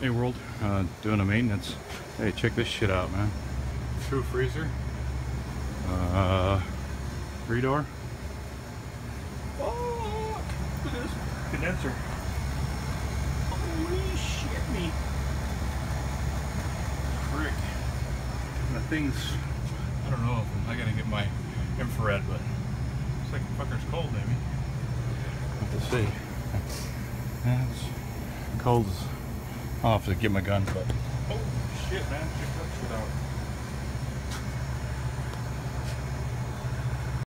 Hey World, uh, doing a maintenance. Hey, check this shit out, man. True freezer. Uh, three door. Oh, look at this condenser. Holy shit me. Frick. The thing's, I don't know if I gotta get my infrared, but it's like the fucker's cold, maybe. Have to see. It's cold as, I'll have to get my gun, but, oh shit, man,